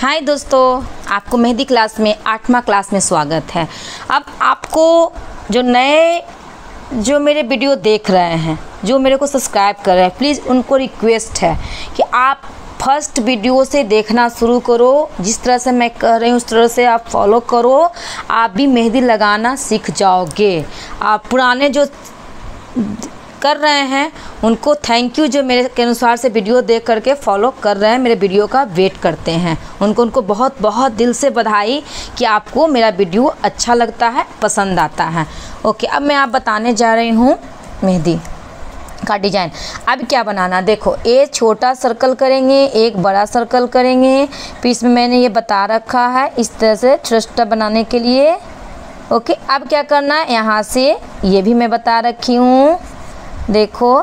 हाय दोस्तों, आपको मेहंदी क्लास में, आठवां क्लास में स्वागत है। अब आपको जो नए, जो मेरे वीडियो देख रहे हैं, जो मेरे को सब्सक्राइब कर रहे हैं प्लीज़ उनको रिक्वेस्ट है कि आप फ़र्स्ट वीडियो से देखना शुरू करो। जिस तरह से मैं कह रही हूँ, उस तरह से आप फॉलो करो। आप भी मेहंदी लगाना सीख जाओगे। आप पुराने जो कर रहे हैं, उनको थैंक यू जो मेरे के अनुसार से वीडियो देख करके फॉलो कर रहे हैं, मेरे वीडियो का वेट करते हैं। उनको उनको बहुत बहुत दिल से बधाई कि आपको मेरा वीडियो अच्छा लगता है, पसंद आता है। ओके अब मैं आप बताने जा रही हूँ, मेहंदी का डिज़ाइन अब क्या बनाना, देखो एक छोटा सर्कल करेंगे, एक बड़ा सर्कल करेंगे। फिर इसमें मैंने ये बता रखा है, इस तरह से ट्रस्टा बनाने के लिए। ओके अब क्या करना है, यहाँ से ये भी मैं बता रखी हूँ। देखो।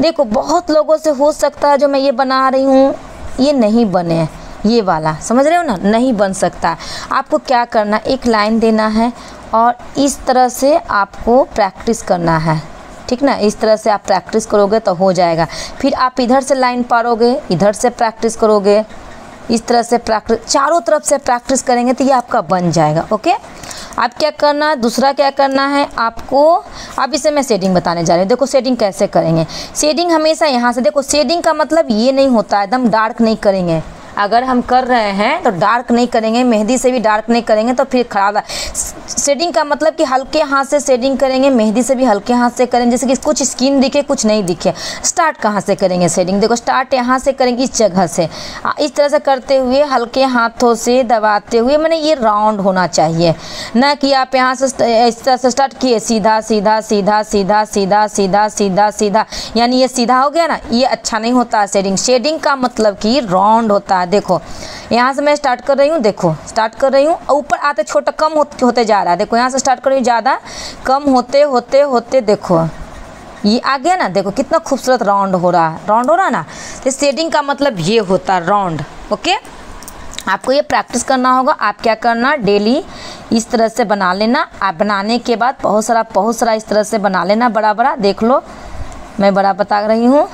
देखो, बहुत लोगों से हो सकता है जो मैं ये बना रही हूँ, ये नहीं बने ये वाला, समझ रहे हो ना? नहीं बन सकता। आपको क्या करना एक लाइन देना है और इस तरह से आपको प्रैक्टिस करना है। ठीक ना? इस तरह से आप प्रैक्टिस करोगे तो हो जाएगा। फिर आप इधर से लाइन पारोगे, इधर से प्रैक्टिस करोगे। इस तरह से प्रैक्टिस, चारों तरफ़ से प्रैक्टिस करेंगे तो ये आपका बन जाएगा। ओके? अब क्या करना है? दूसरा क्या करना है? आपको अब इसे मैं शेडिंग बताने जा रही हूँ। देखो शेडिंग कैसे करेंगे? शेडिंग हमेशा यहाँ से, देखो शेडिंग का मतलब ये नहीं होता है, एकदम डार्क नहीं करेंगे। अगर हम कर रहे हैं तो डार्क नहीं करेंगे, मेहंदी से भी डार्क नहीं करेंगे तो फिर खराब शेडिंग का मतलब कि हल्के हाथ से शेडिंग करेंगे, मेहंदी से भी हल्के हाथ से करेंगे, जैसे कि कुछ स्किन दिखे, कुछ नहीं दिखे। स्टार्ट कहाँ से करेंगे शेडिंग देखो स्टार्ट यहाँ से करेंगे, इस जगह से। इस तरह से करते हुए, हल्के हाथों से दबाते हुए, मैंने ये राउंड होना चाहिए। न कि आप यहाँ से इस तरह से स्टार्ट किए, सीधा सीधा सीधा सीधा सीधा सीधा सीधा सीधा। यानी ये सीधा हो गया ना, ये अच्छा नहीं होता शेडिंग शेडिंग का मतलब कि राउंड होता है देखो, यहाँ से मैं स्टार्ट कर रही हूँ, देखो स्टार्ट कर रही हूँ ऊपर आते छोटा कम होते जा रहा है। देखो, यहाँ से स्टार्ट कर रही हूँ, ज़्यादा कम होते होते होते, देखो। ये आ गया ना, देखो, कितना खूबसूरत राउंड हो रहा है। राउंड हो रहा ना? तो शेडिंग का मतलब ये होता है राउंड ओके आपको ये प्रैक्टिस करना होगा, आप क्या करना डेली इस तरह से बना लेना। आप बनाने के बाद बहुत सारा बहुत सारा इस तरह से बना लेना बड़ा बड़ा देख लो। मैं बड़ा बता रही हूँ।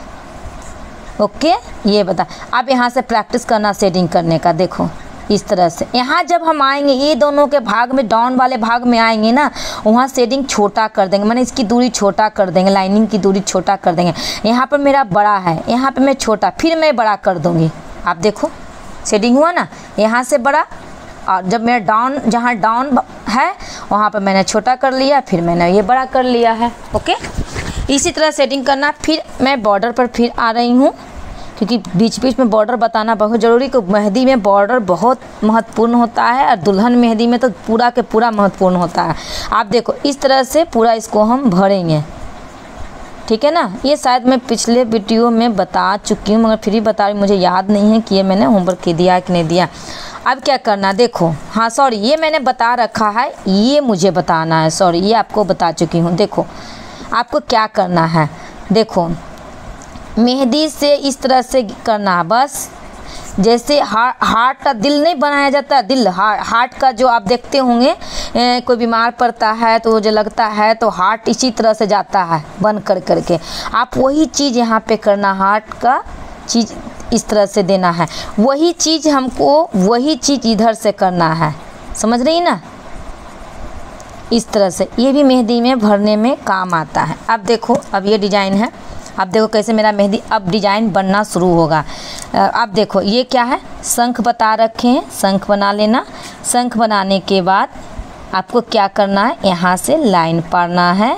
ओके? ये बता। अब यहाँ से प्रैक्टिस करना शेडिंग करने का, देखो, इस तरह से। यहाँ जब हम आएँगे, ये दोनों के भाग में डाउन वाले भाग में आएँगे ना, वहाँ सेडिंग छोटा कर देंगे। मैंने इसकी दूरी छोटा कर देंगे लाइनिंग की दूरी छोटा कर देंगे। यहाँ पर मेरा बड़ा है, यहाँ पर मैं छोटा, फिर मैं बड़ा कर दूँगी। आप देखो शेडिंग हुआ ना, यहाँ से बड़ा, और जब मेरा डाउन जहाँ डाउन है, वहाँ पर मैंने छोटा कर लिया, फिर मैंने ये बड़ा कर लिया है, ओके? इसी तरह सेटिंग करना, फिर मैं बॉर्डर पर फिर आ रही हूँ, क्योंकि बीच बीच में बॉर्डर बताना बहुत ज़रूरी क्योंकि मेहंदी में बॉर्डर बहुत महत्वपूर्ण होता है, और दुल्हन मेहंदी में तो पूरा के पूरा महत्वपूर्ण होता है। आप देखो, इस तरह से पूरा इसको हम भरेंगे। ठीक है ना? ये शायद मैं पिछले वीडियो में बता चुकी हूँ, मगर फिर भी बता रही मुझे याद नहीं है कि ये मैंने होमवर्क की दिया कि नहीं दिया। अब क्या करना, देखो। हाँ सॉरी ये मैंने बता रखा है, ये मुझे बताना है सॉरी ये आपको बता चुकी हूँ। देखो आपको क्या करना है? देखो मेहंदी से इस तरह से करना बस। जैसे हा, हार्ट का दिल नहीं बनाया जाता दिल हा, हार्ट का जो आप देखते होंगे कोई बीमार पड़ता है तो जो लगता है तो हार्ट इसी तरह से जाता है बन कर करके। आप वही चीज़ यहाँ पे करना हार्ट का चीज़ इस तरह से देना है। वही चीज़ हमको वही चीज़ इधर से करना है। समझ रही ना? इस तरह से। ये भी मेहंदी में भरने में काम आता है। अब देखो, अब ये डिज़ाइन है। अब देखो कैसे मेरा मेहंदी, अब डिज़ाइन बनना शुरू होगा। अब देखो, ये क्या है? शंख बता रखे हैं। शंख बना लेना। शंख बनाने के बाद आपको क्या करना है? यहाँ से लाइन पारना है।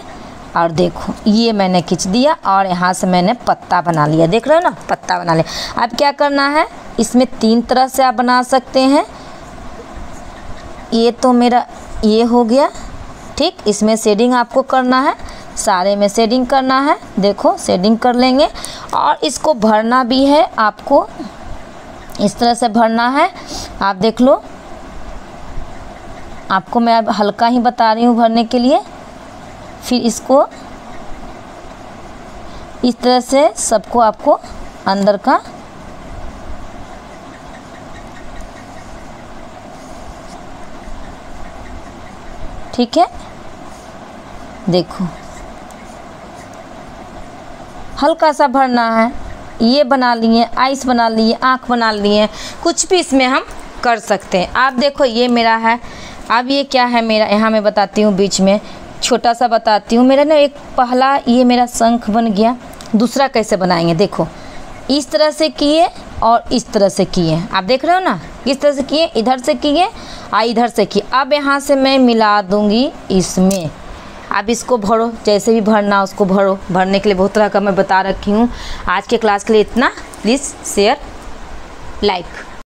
और देखो, ये मैंने खींच दिया और यहाँ से मैंने पत्ता बना लिया। देख रहे हो ना? पत्ता बना लिया। अब क्या करना है? इसमें तीन तरह से आप बना सकते हैं। ये तो मेरा, ये हो गया। ठीक, इसमें शेडिंग आपको करना है, सारे में शेडिंग करना है, देखो शेडिंग कर लेंगे। और इसको भरना भी है आपको, इस तरह से भरना है, आप देख लो। आपको मैं अब हल्का ही बता रही हूँ भरने के लिए। फिर इसको इस तरह से सबको आपको अंदर का ठीक है? देखो। हल्का सा भरना है। ये बना लिए, आइस बना लिए, आँख बना लिए। कुछ भी इसमें हम कर सकते हैं। आप देखो, ये मेरा है। अब ये क्या है मेरा? यहाँ मैं बताती हूँ बीच में। छोटा सा बताती हूँ। मेरा ना एक पहला ये मेरा शंख बन गया। दूसरा कैसे बनाएँगे? देखो। इस तरह से किए और इस तरह से किए। आप देख रहे हो ना? किस तरह से किए, इधर से किए और इधर से किए। अब यहाँ से मैं मिला दूँगी इसमें। आप इसको भरो, जैसे भी भरना उसको भरो। भरने के लिए बहुत तरह का मैं बता रखी हूँ। आज के क्लास के लिए इतना। Please share, like.